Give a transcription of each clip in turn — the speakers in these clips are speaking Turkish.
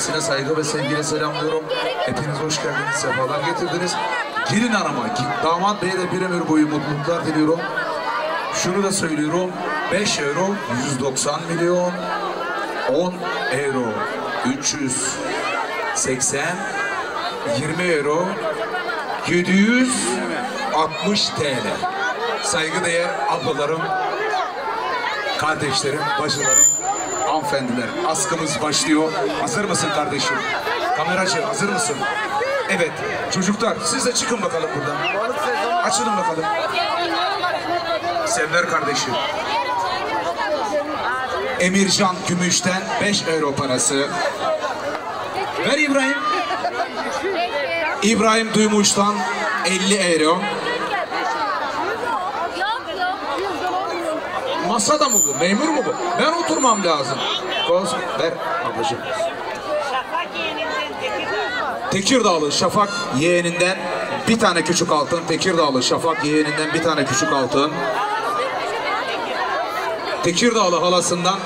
ailesine saygı ve sevgiyle selamlıyorum. Hepiniz hoş geldiniz, sefalar getirdiniz. Gelin hanıma, damat beye de bir ömür boyu mutluluklar diliyorum. Şunu da söylüyorum, 5 euro 190 milyon, 10 euro 380, 20 euro 760 TL. Saygıdeğer ablalarım, kardeşlerim, bacılarım, hanımefendiler. Askımız başlıyor. Hazır mısın kardeşim? Kameracı hazır mısın? Evet. Çocuklar siz de çıkın bakalım buradan. Açılın bakalım. Sevver kardeşim. Emircan Gümüş'ten 5 euro parası. Ver İbrahim. İbrahim Duymuş'tan 50 euro. Masada mı bu? Memur mu bu? Ben oturmam lazım. Koz, ver ablacığım. Tekirdağlı Şafak yeğeninden bir tane küçük altın. Tekirdağlı Şafak yeğeninden bir tane küçük altın. Tekirdağlı halasından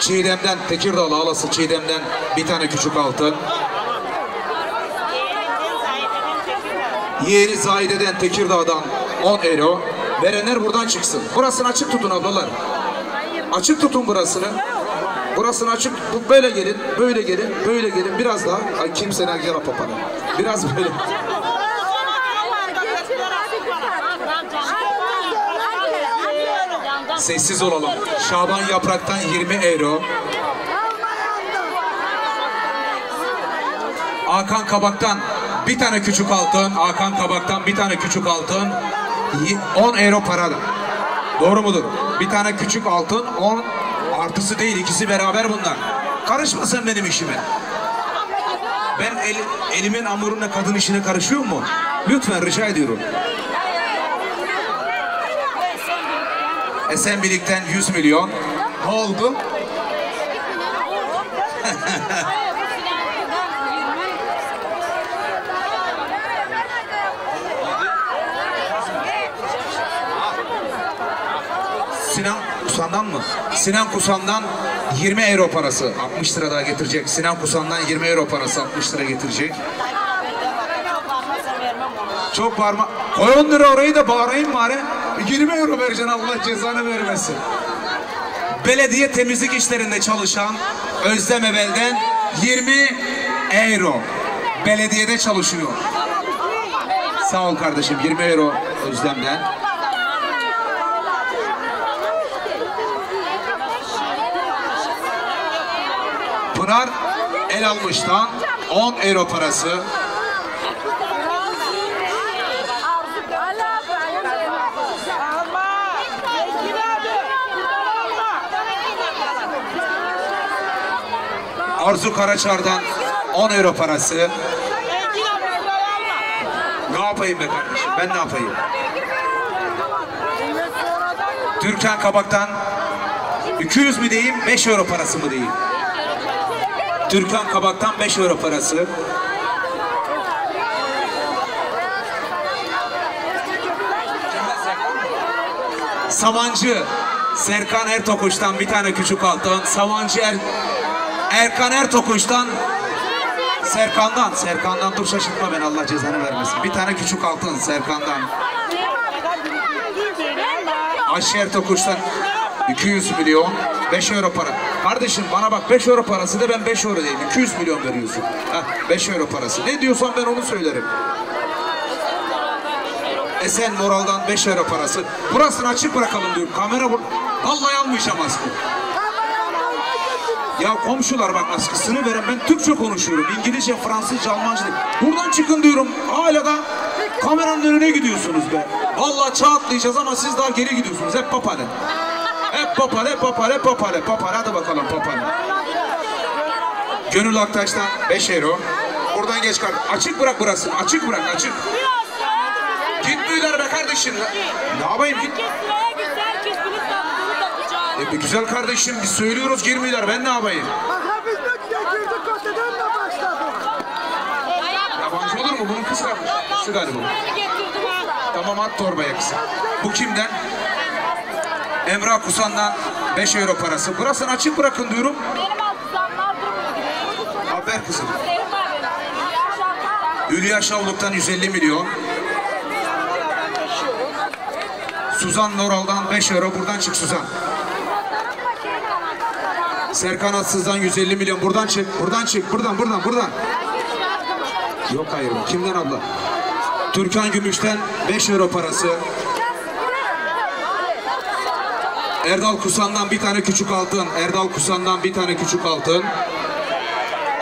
Çiğdem'den, Tekirdağlı halası Çiğdem'den bir tane küçük altın. Yeğeni Zahide'den Tekirdağ'dan 10 euro. Verenler buradan çıksın. Burasını açık tutun ablalar. Açık tutun burasını. Burasını açık. Bu- Böyle gelin, böyle gelin, böyle gelin. Biraz daha. Ay kimseler gel papanı. Biraz böyle. Sessiz olalım. Şaban Yaprak'tan 20 euro. Hakan Kabak'tan bir tane küçük altın. Hakan Kabak'tan bir tane küçük altın. Y- 10 euro para. Doğru mudur? Bir tane küçük altın 10 artısı değil ikisi beraber bunlar. Karışma sen benim işime. Ben el- elimin hamuruna kadın işine karışıyor mu? Lütfen rica ediyorum. Esenbilik'ten 100 milyon. Ne oldu? Kusan'dan mı? Sinan Kusan'dan 20 euro parası. 60 lira daha getirecek. Sinan Kusan'dan 20 euro parası 60 lira getirecek. Çok bağırma. Koy 10 lira orayı da bağırayım bari. 20 euro vereceksin Allah cezanı vermesin. Belediye temizlik işlerinde çalışan Özlem Ebel'den 20 euro. Belediyede çalışıyor. Sağ ol kardeşim 20 euro Özlem'den. Pınar el almıştan 10 euro parası. Arzu Karaçar'dan 10 euro parası. Ne yapayım be kardeşim? Ben ne yapayım? Türkan Kabak'tan 200 mi diyeyim, 5 euro parası mı diyeyim? Türkan Kabak'tan 5 euro parası. Savancı Serkan Ertokuş'tan bir tane küçük altın. Savancı er, Erkan Ertokuş'tan Serkan'dan. Serkan'dan dur şaşırtma ben Allah cezanı vermesin. Bir tane küçük altın Serkan'dan. Ayşe Ertokuş'tan 200 milyon 5 euro para. Kardeşim bana bak 5 euro parası da ben 5 euro değil 200 milyon veriyorsun. Heh, 5 euro parası. Ne diyorsan ben onu söylerim. Esen Moral'dan 5 euro parası. Burasını açık bırakalım diyorum. Kamera bu. Vallahi almayacağım askı. Ya komşular bak askısını veren ben Türkçe konuşuyorum. İngilizce, Fransızca, Almanca. Buradan çıkın diyorum. Hala da kameranın önüne gidiyorsunuz be. Vallahi çağ atlayacağız ama siz daha geri gidiyorsunuz. Hep papale. Hep papale, papale, papale, papale. Hadi bakalım papale. Gönül Aktaş'tan 5 euro. Buradan geç kart. Açık bırak burasını. Açık bırak, açık. Gitmiyorlar be kardeşim. Ne yapayım git. E, bir güzel kardeşim biz söylüyoruz girmiyorlar. Ben ne yapayım? Aha biz de girdik kötüden de başladık. Yabancı olur mu? Bunun kardeşi. Şu galiba. Tamam at torbaya kızım. Bu kimden? Emrah Kusan'dan 5 euro parası. Burasını açık bırakın diyorum. Benim altızanlar durmuyor. Haber kızım. Hülya Şavluk'tan 150 milyon. Suzan Noral'dan 5 euro. Buradan çık Suzan. Serkan Atsız'dan 150 milyon. Buradan çık. Buradan çık. Buradan buradan buradan. Yok hayır. Kimden abla? Türkan Gümüş'ten 5 euro parası. Erdal Kusan'dan bir tane küçük altın. Erdal Kusan'dan bir tane küçük altın.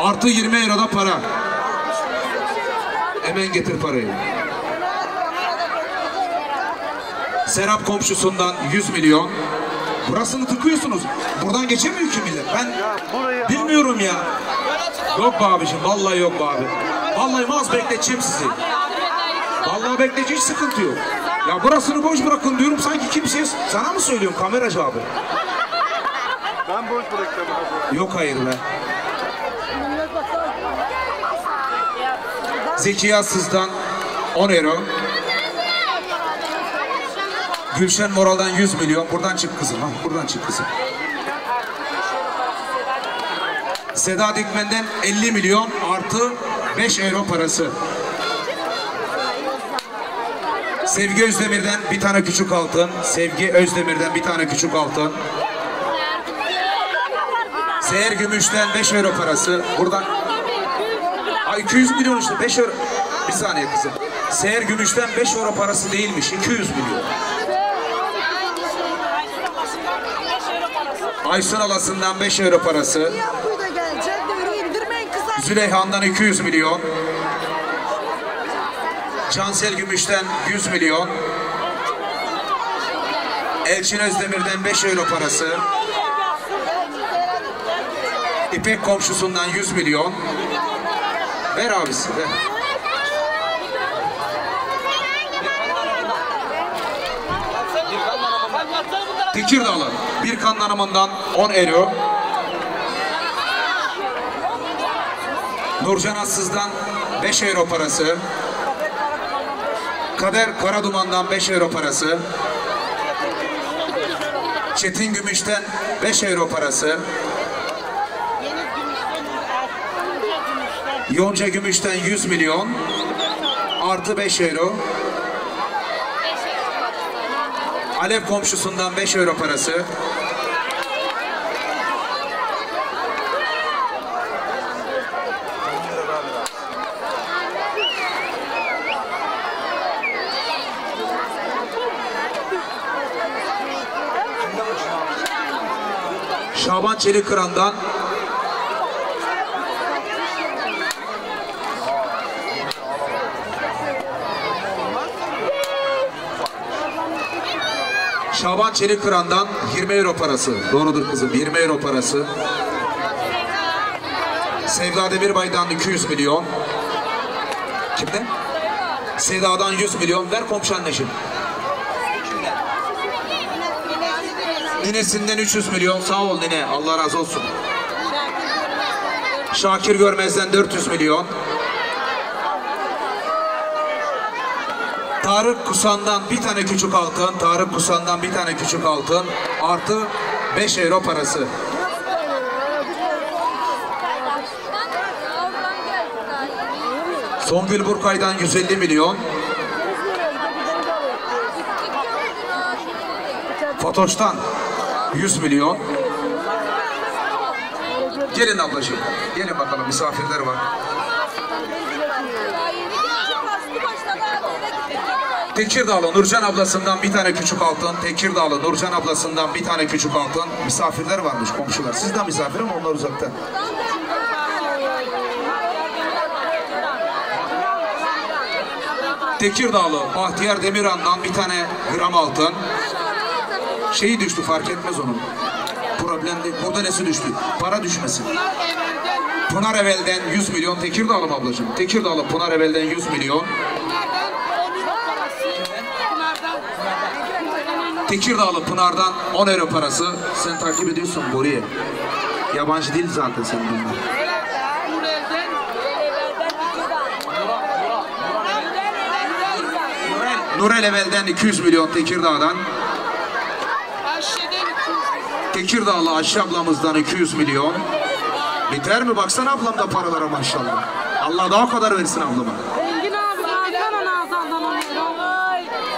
Artı 20 euro da para. Hemen getir parayı. Serap komşusundan 100 milyon. Burasını tıkıyorsunuz. Buradan geçemiyor ki millet. Ben bilmiyorum ya. Yok be abicim. Vallahi yok be abi. Vallahi az bekleteceğim sizi. Vallahi bekleyecek hiç sıkıntı yok. Ya burasını boş bırakın diyorum sanki kimseye sana mı söylüyorum kameracı abi? Ben boş bırakacağım abi. Yok hayır be. Zeki Yazsız'dan 10 euro. Gülşen Moral'dan 100 milyon. Buradan çık kızım. Ha, buradan çık kızım. Seda Dikmen'den 50 milyon artı 5 euro parası. Sevgi Özdemir'den bir tane küçük altın. Sevgi Özdemir'den bir tane küçük altın. Seher Gümüş'ten 5 euro parası. Buradan Ay 200 milyon işte 5 euro. Bir saniye kızım. Seher Gümüş'ten 5 euro parası değilmiş. 200 milyon. Aysun Alası'ndan 5 euro parası. Züleyha'ndan 200 milyon. Cansel Gümüş'ten 100 milyon. Elçin Özdemir'den 5 euro parası. İpek komşusundan 100 milyon. Ver abisi ver. Tekirdağlı bir kan hanımından 10 euro. Nurcan Assız'dan 5 euro parası. Kader Karaduman'dan 5 euro parası. Çetin Gümüş'ten 5 euro parası. Yonca Gümüş'ten 100 milyon. Artı 5 euro. Alev komşusundan 5 euro parası. Şaban Çelikkıran'dan Şaban Çelikkıran'dan 20 euro parası. Doğrudur kızım 20 euro parası. Sevda Demirbay'dan 200 milyon. Kimden? Seda'dan 100 milyon. Ver komşu anneciğim. Ninesinden 300 milyon. Sağ ol nine. Allah razı olsun. Şakir Görmez'den 400 milyon. Tarık Kusan'dan bir tane küçük altın. Tarık Kusan'dan bir tane küçük altın. Artı 5 euro parası. Songül Burkay'dan 150 milyon. Fatoş'tan 100 milyon. Gelin ablacığım. Gelin bakalım misafirler var. Tekirdağlı Nurcan ablasından bir tane küçük altın. Tekirdağlı Nurcan ablasından bir tane küçük altın. Misafirler varmış komşular. Siz de misafir ama onlar uzakta. Tekirdağlı Bahtiyar Demiran'dan bir tane gram altın. Şeyi düştü fark etmez onun. Problem değil. Nesi düştü? Para düşmesin. Pınar Evel'den 100 milyon. Tekirdağlı mı ablacığım? Tekirdağlı Pınar Evel'den 100 milyon. Tekirdağlı Pınar'dan 10 euro parası. Sen takip ediyorsun Bori'ye. Yabancı değil zaten sen bunlar. Nurel Evel'den 200 milyon Tekirdağ'dan. Tekirdağlı Ayşe ablamızdan 200 milyon. Biter mi? Baksana ablam da paralara maşallah. Allah daha kadar versin ablama. Engin abi baksana Nazan'dan 10 euro.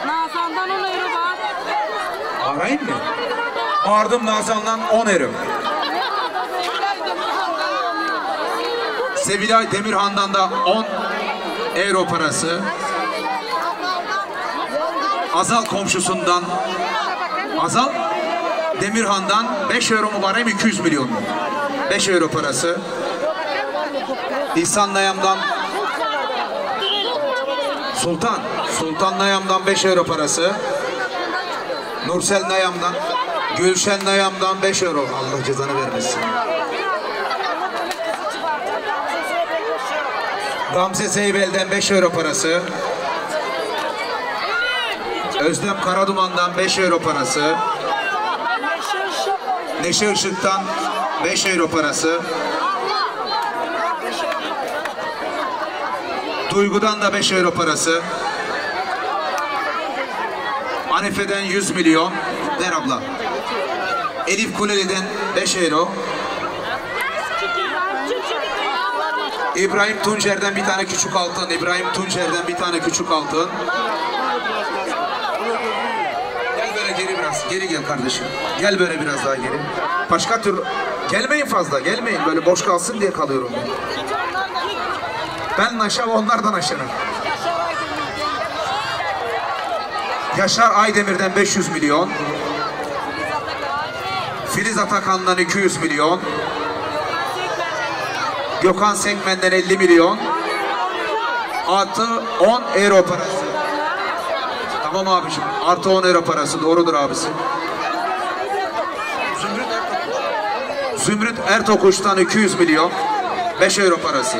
Nazan'dan 10 euro var. Arayayım mı? Ardım Nazan'dan 10 euro. Sevilay Demirhan'dan da 10 euro parası. Azal komşusundan Azal Demirhan'dan 5 euro mu var hem 200 milyon mu? 5 euro parası. İhsan Nayam'dan Sultan Sultan Nayam'dan 5 euro parası. Nursel Nayam'dan Gülşen Nayam'dan 5 euro. Allah cezanı vermesin. Gamze Zeybel'den 5 euro parası. Özlem Karaduman'dan 5 euro parası. Neşe Işık'tan 5 euro parası. Duygu'dan da 5 euro parası. Anife'den 100 milyon. Ver abla. Elif Kuleli'den 5 euro. İbrahim Tuncer'den bir tane küçük altın. İbrahim Tuncer'den bir tane küçük altın. Gel böyle geri gel kardeşim. Gel böyle biraz daha geri. Başka tür... Gelmeyin fazla. Gelmeyin. Böyle boş kalsın diye kalıyorum ben. Ben aşağı onlardan aşağı. Yaşar Aydemir'den 500 milyon. Filiz Atakan'dan 200 milyon. Gökhan Sekmen'den 50 milyon. Artı 10 euro parası. Tamam abiciğim. Artı 10 euro parası. Doğrudur abisi. Zümrüt Ertokuş. Zümrüt Ertokuş'tan 200 milyon. 5 euro parası.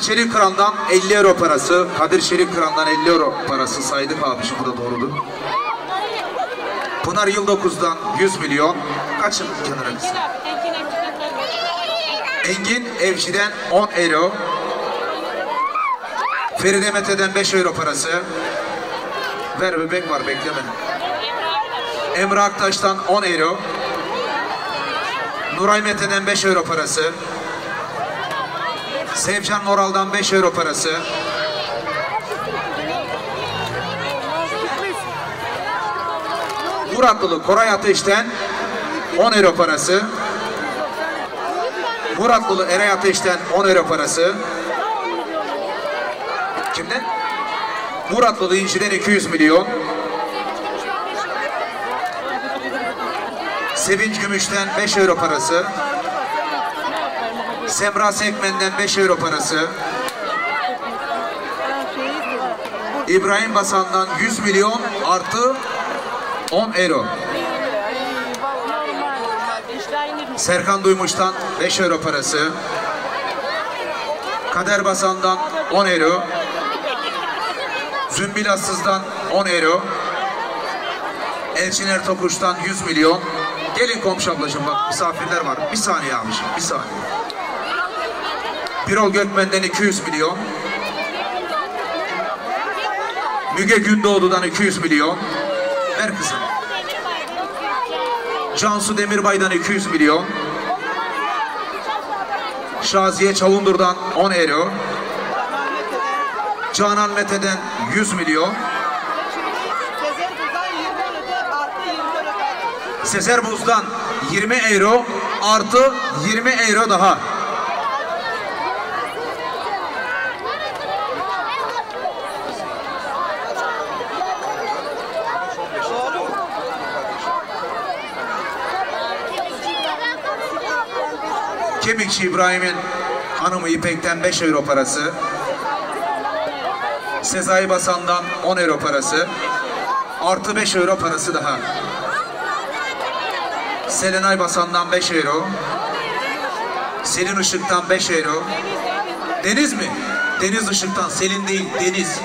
Kadir Çelikkıran'dan 50 euro parası. Kadir Çelikkıran'dan 50 euro parası saydık abiciğim bu da doğrudur. Pınar Yıldokuz'dan 100 milyon. Kaçın kenara kızım. Engin Evci'den 10 euro. Feride Mete'den 5 euro parası. Ver bebek var bekleme. Emre Aktaş'tan 10 euro. Nuray Mete'den 5 euro parası. Sevcan Moral'dan 5 euro parası. Muratlılı Koray Ateş'ten 10 euro parası. Muratlılı Eray Ateş'ten 10 euro parası. Kimden? Muratlılı İnci'den 200 milyon. Sevinç Gümüş'ten 5 euro parası. Semra Sekmen'den 5 euro parası. İbrahim Basan'dan 100 milyon artı 10 euro. Serkan Duymuş'tan 5 euro parası. Kader Basan'dan 10 euro. Zümbil Assız'dan 10 euro. Elçin Ertokuş'tan 100 milyon. Gelin komşu ablacığım bak misafirler var. Bir saniye abiciğim bir saniye. Birol Gökmen'den 200 milyon. Müge Gündoğdu'dan 200 milyon. Ver kızım. Cansu Demirbay'dan 200 milyon. Şaziye Çavundur'dan 10 euro. Canan Mete'den 100 milyon. Sezer Buz'dan 20 euro artı 20 euro daha. Kemikçi İbrahim'in hanımı İpek'ten 5 euro parası. Sezai Basan'dan 10 euro parası. Artı 5 euro parası daha. Selenay Basan'dan 5 euro. Selin Işık'tan 5 euro. Deniz mi? Deniz Işık'tan. Selin değil, Deniz.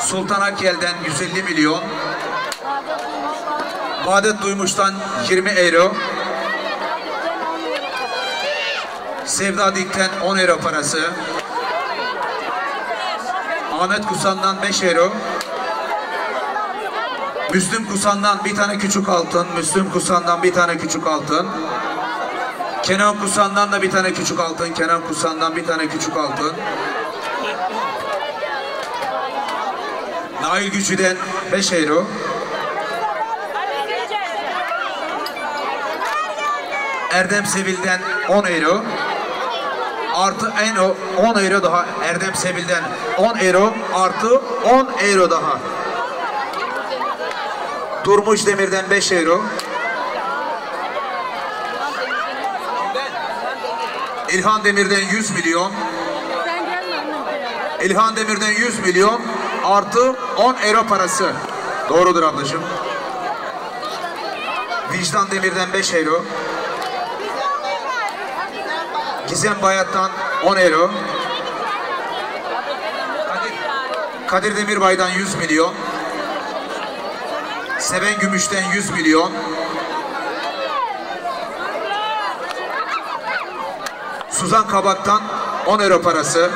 Sultan Akyel'den 150 milyon. Vaadet Duymuş'tan 20 euro. Sevda Dik'ten 10 euro parası. Ahmet Kusan'dan 5 euro. Müslüm Kusan'dan bir tane küçük altın. Müslüm Kusan'dan bir tane küçük altın. Kenan Kusan'dan da bir tane küçük altın. Kenan Kusan'dan bir tane küçük altın. Nail Gücü'den 5 euro. Erdem Sevil'den 10 euro. Artı en o 10 euro daha Erdem Sevil'den 10 euro artı 10 euro daha. Durmuş Demir'den 5 euro. İlhan Demir'den 100 milyon. İlhan Demir'den 100 milyon artı 10 euro parası. Doğrudur ablacığım. Vicdan Demir'den 5 euro. Gizem Bayat'tan 10 euro. Kadir, Kadir Demirbay'dan 100 milyon. Seven Gümüş'ten 100 milyon. Suzan Kabak'tan 10 euro parası.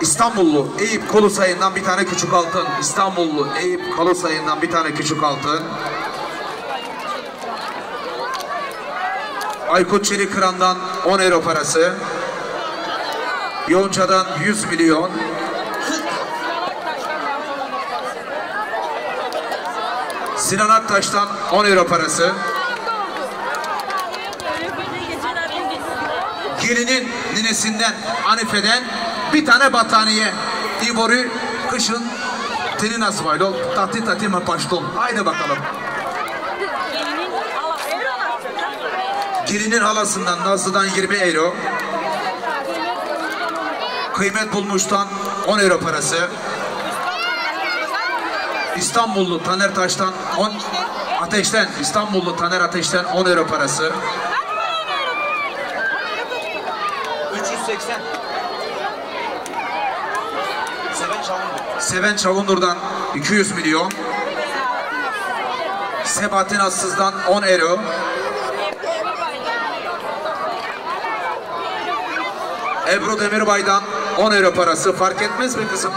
İstanbullu Eyüp Kolusay'ından bir tane küçük altın. İstanbullu Eyüp Kolusay'ından bir tane küçük altın. Aykut Çelik Kıran'dan 10 euro parası. Yonca'dan 100 milyon. Sinan Aktaş'tan 10 euro parası. Gelinin ninesinden Anife'den bir tane battaniye. İboru kışın teni nasıl var? Tatlı tatlı mı paştol? Haydi bakalım. Gelinin halasından Nazlı'dan 20 euro. Kıymet bulmuştan 10 euro parası. İstanbullu Taner Taş'tan 10 Ateşten İstanbullu Taner Ateş'ten 10 euro parası. 380. Seven Çavundu. Seven Çavundur'dan 200 milyon. Sebahattin Assız'dan 10 euro. Ebru Demirbay'dan 10 euro parası. Fark etmez mi kızım?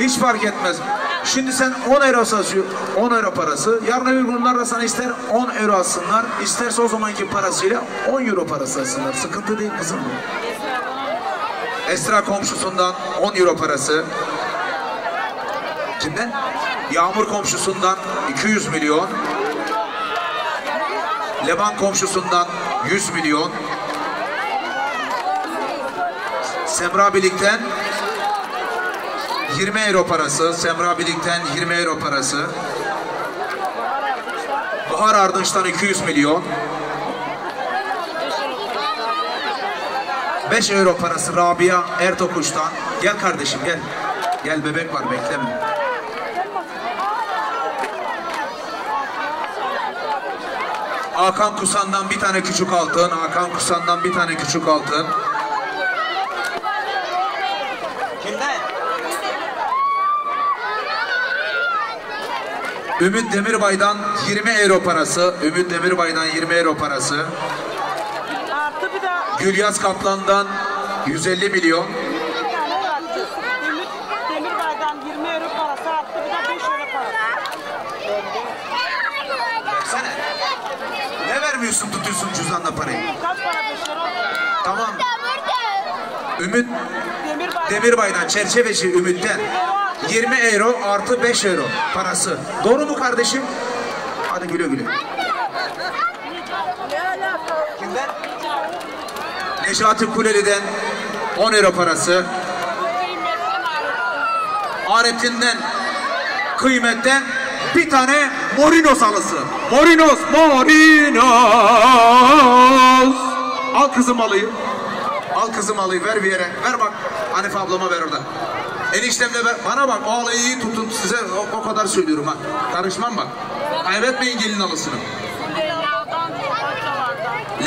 Hiç fark etmez. Şimdi sen 10 euro satıyor, 10 euro parası. Yarın öbür bunlar da sana ister 10 euro alsınlar, isterse o zamanki parasıyla 10 euro parası alsınlar. Sıkıntı değil kızım bu. Esra komşusundan 10 euro parası. Kimden? Yağmur komşusundan 200 milyon. Levan komşusundan 100 milyon. Semra Bilik'ten 20 euro parası. Semra Bilik'ten 20 euro parası. Bahar Ardınç'tan 200 milyon. 5 euro parası Rabia Ertokuş'tan. Gel kardeşim gel. Gel bebek var bekleme. Hakan Kusan'dan bir tane küçük altın. Hakan Kusan'dan bir tane küçük altın. Kimden? Ümit Demirbay'dan 20 euro parası. Ümit Demirbay'dan 20 euro parası. Artı bir de Gülyaz Kaplan'dan 150 milyon. Ümit Demirbay'dan 20 euro parası artı bir de 5 euro parası. Versene. Ne vermiyorsun tutuyorsun cüzdanla parayı? Kaç para 5 euro? Tamam. Ümit Demirbay. Demirbay'dan çerçeveci Ümit'ten 20 euro artı 5 euro parası. Doğru mu kardeşim? Hadi güle güle. Kimden? Necati Kuleli'den 10 euro parası. Aret'inden kıymetten bir tane Morinos halısı. Morinos, Morinos. Al kızım halıyı. Al kızım halıyı ver bir yere. Ver bak. Hanife ablama ver orada. Eniştem de ver. Bana bak o iyi tutun. Size o, o kadar söylüyorum ha. Karışmam bak. Kaybetmeyin gelin halısını.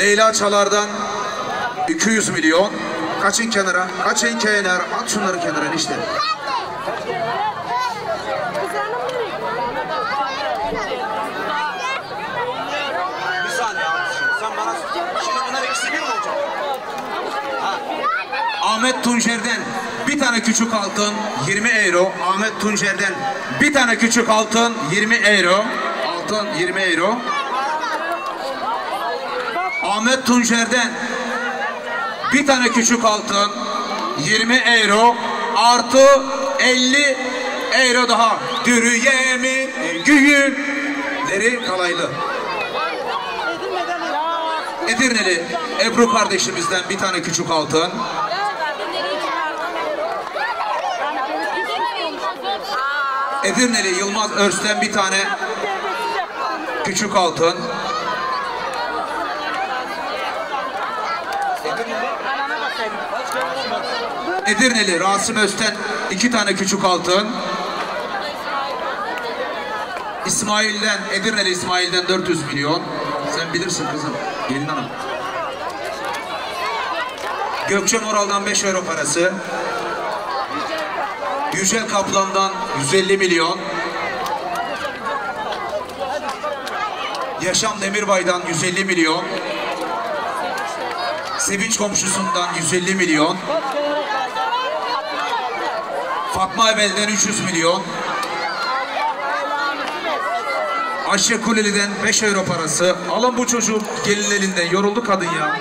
Leyla Çalar'dan 200 milyon. Kaçın kenara. Kaçın kenara. At şunları kenara enişte. Bir saniye abi. Sen bana şimdi bunlar ikisi bir mi olacak? Ahmet Tuncer'den tane küçük altın 20 euro. Ahmet Tuncer'den bir tane küçük altın 20 euro. Altın 20 euro. Ahmet Tuncer'den bir tane küçük altın 20 euro artı 50 euro daha. Dürüye mi güğümleri kalaylı. Edirneli Ebru kardeşimizden bir tane küçük altın. Edirneli Yılmaz Örs'ten bir tane küçük altın. Edirneli Rasim Özten iki tane küçük altın. İsmail'den, Edirneli İsmail'den 400 milyon. Sen bilirsin kızım, gelin hanım. Gökçe Moral'dan 5 euro parası. Yücel Kaplan'dan 150 milyon. Yaşam Demirbay'dan 150 milyon. Sevinç komşusundan 150 milyon. Fatma Ebel'den 300 milyon. Ayşe Kuleli'den 5 euro parası. Alın bu çocuk gelin elinden. Yoruldu kadın ya.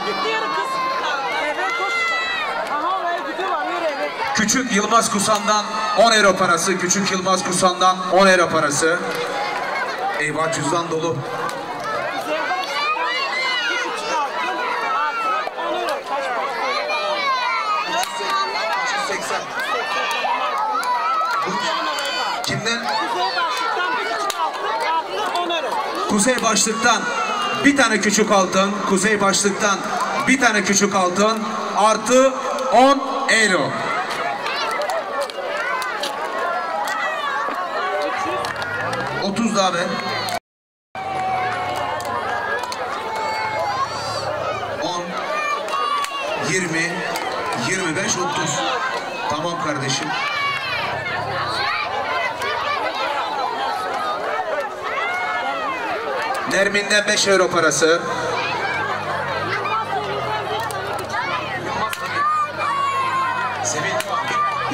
Küçük Yılmaz Kusan'dan 10 euro parası. Küçük Yılmaz Kusan'dan 10 euro parası. Eyvah cüzdan dolu. Kimden? Kuzey başlıktan bir tane küçük altın. Kuzey başlıktan bir tane küçük altın. Artı 10 euro. Ver. On, yirmi, yirmi beş, otuz. Tamam kardeşim. Nermin'den 5 euro parası.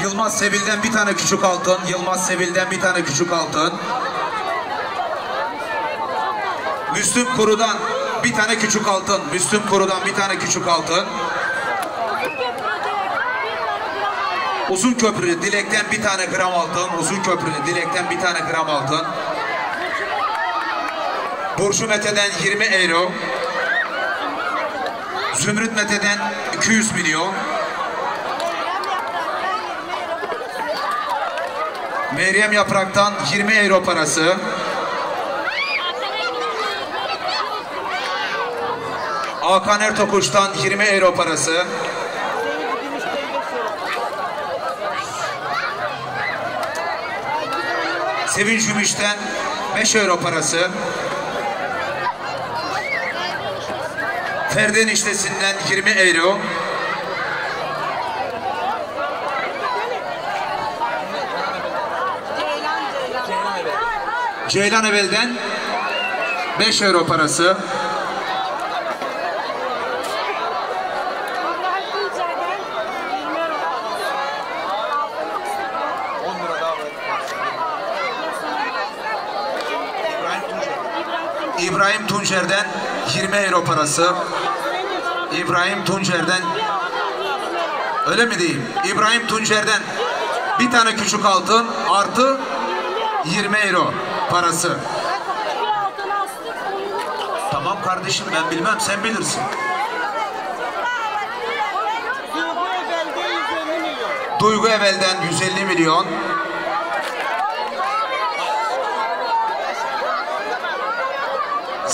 Yılmaz Sevil'den bir tane küçük altın. Yılmaz Sevil'den bir tane küçük altın. Müslüm Kuru'dan bir tane küçük altın. Müslüm Kuru'dan bir tane küçük altın. Uzun köprü Dilek'ten bir tane gram altın. Uzun köprü Dilek'ten bir tane gram altın. Burcu Mete'den 20 euro. Zümrüt Mete'den 200 milyon. Meryem Yaprak'tan 20 euro parası. Hakan Ertokuş'tan 20 euro parası. Sevinç Gümüş'ten 5 euro parası. Ferden işlesinden 20 euro. Ceylan Evel'den 5 euro parası. İbrahim Tuncer'den 20 euro parası. İbrahim Tuncer'den öyle mi diyeyim? İbrahim Tuncer'den bir tane küçük altın artı 20 euro parası. Tamam kardeşim ben bilmem sen bilirsin. Duygu Evel'den 150 milyon.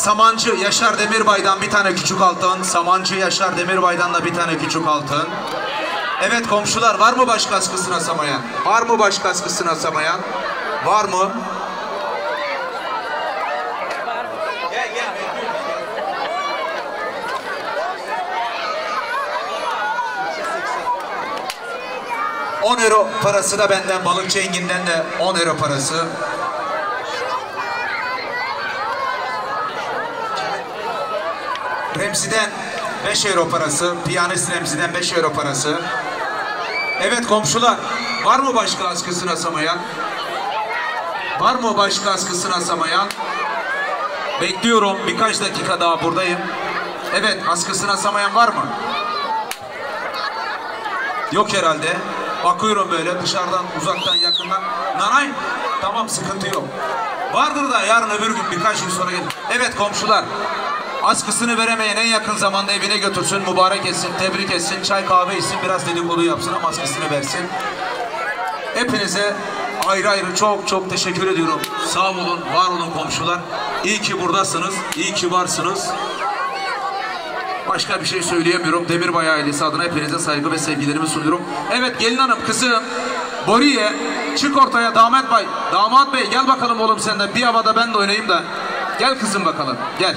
Samancı Yaşar Demirbay'dan bir tane küçük altın. Samancı Yaşar Demirbay'dan da bir tane küçük altın. Evet komşular var mı başka askısını asamayan? Var mı başka askısını asamayan? Var mı? 10 euro parası da benden, balıkçı Engin'den de 10 euro parası. Remzi'den 5 euro parası, piyanist Remzi'den 5 euro parası. Evet komşular, var mı başka askısını asamayan? Var mı başka askısını asamayan? Bekliyorum, birkaç dakika daha buradayım. Evet, askısını asamayan var mı? Yok herhalde. Bakıyorum böyle dışarıdan, uzaktan, yakından. Nanay, tamam sıkıntı yok. Vardır da yarın öbür gün birkaç gün sonra gelir. Evet komşular, askısını veremeyen en yakın zamanda evine götürsün, mübarek etsin, tebrik etsin, çay kahve içsin, biraz dedikodu yapsın ama askısını versin. Hepinize ayrı ayrı çok çok teşekkür ediyorum. Sağ olun, var olun komşular. İyi ki buradasınız, iyi ki varsınız. Başka bir şey söyleyemiyorum. Demirbay ailesi adına hepinize saygı ve sevgilerimi sunuyorum. Evet gelin hanım, kızım. Boriye, çık ortaya damat bey. Damat bey gel bakalım oğlum sen de. Bir havada ben de oynayayım da. Gel kızım bakalım, gel.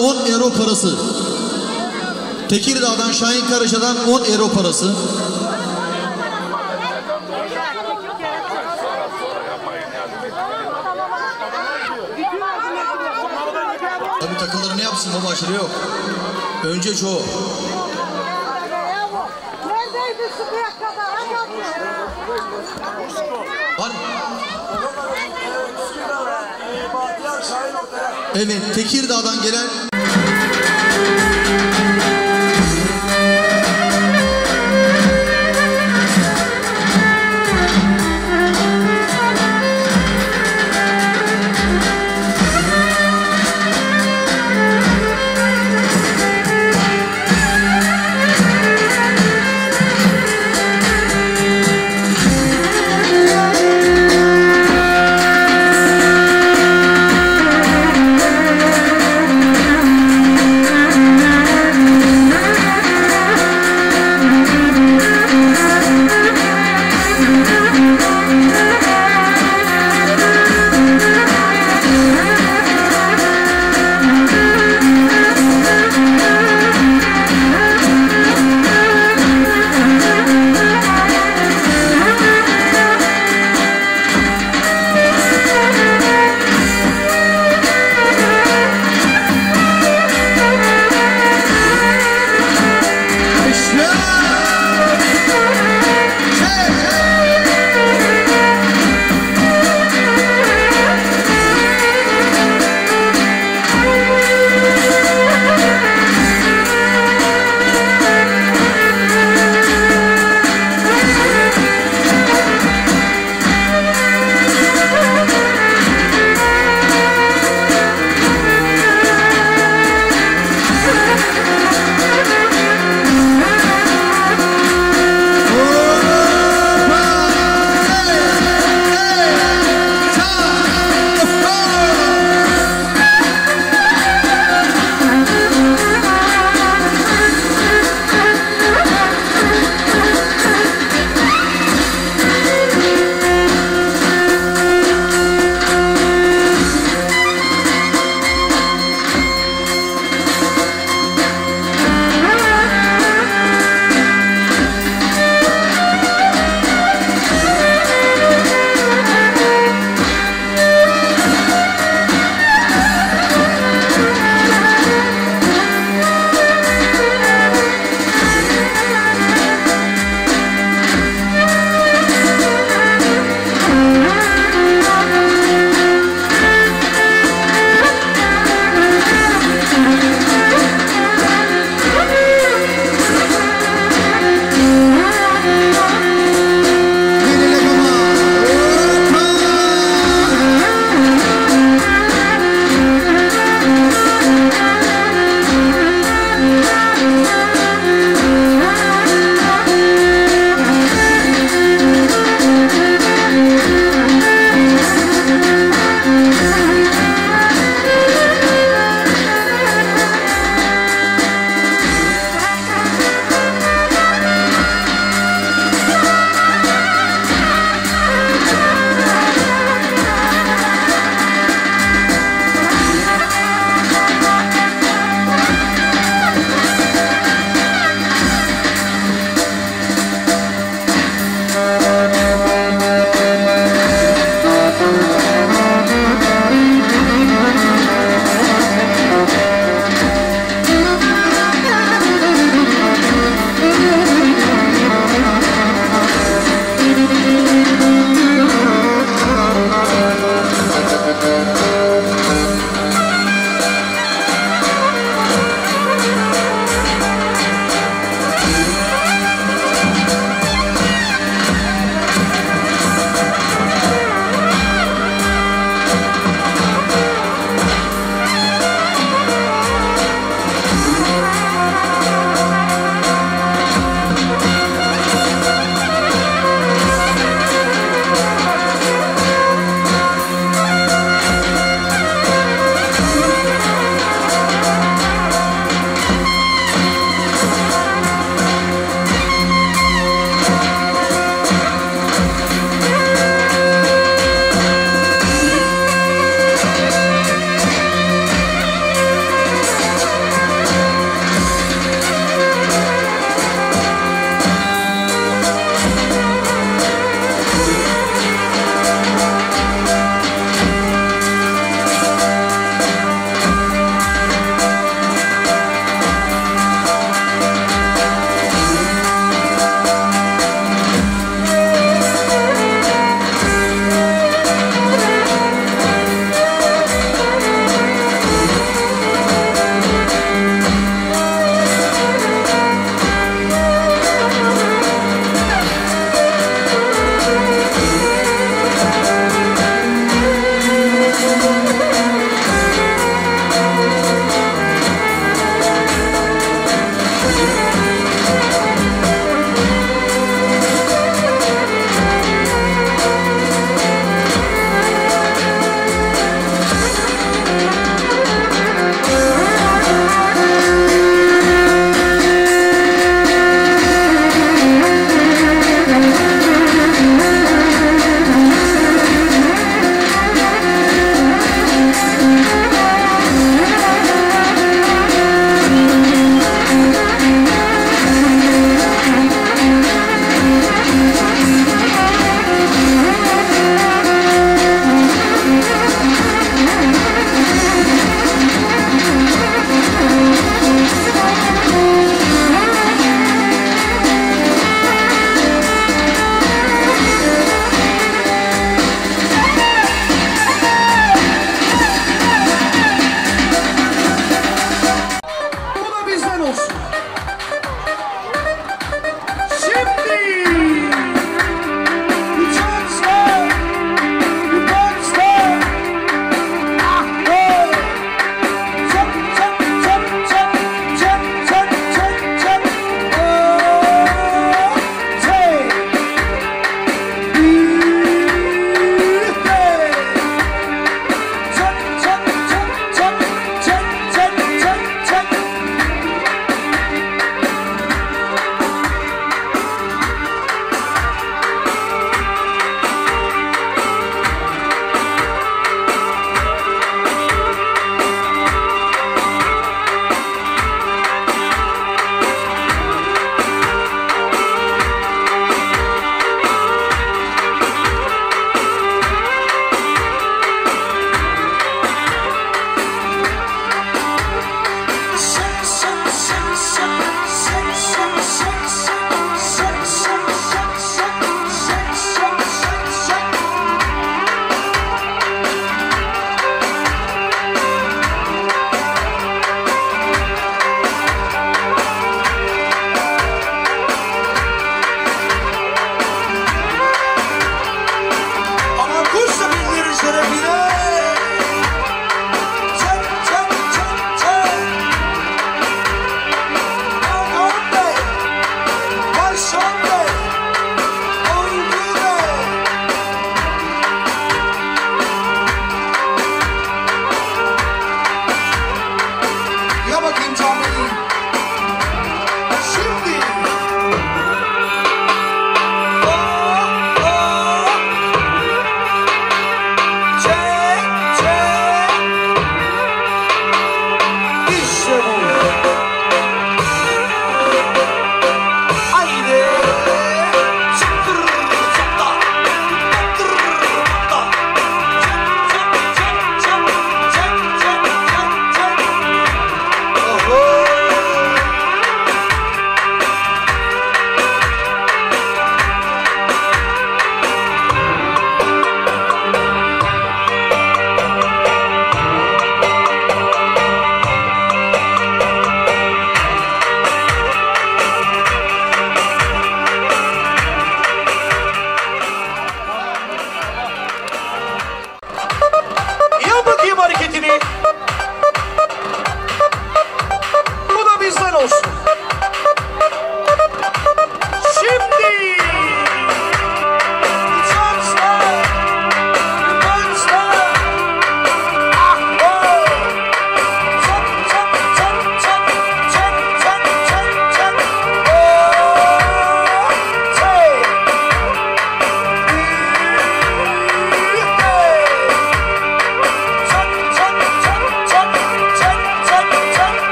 10 euro parası. Tekirdağ'dan Şahin Karaşa'dan 10 euro parası. Tabii takılarını yapsın baba aşırı yok. Önce çoğu. Evet, Tekirdağ'dan gelen